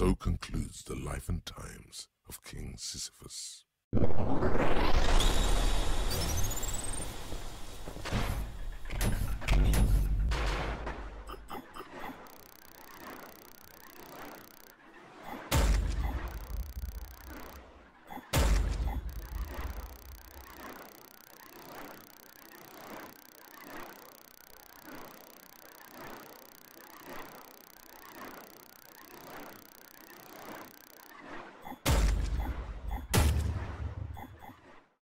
So concludes the life and times of King Sisyphus.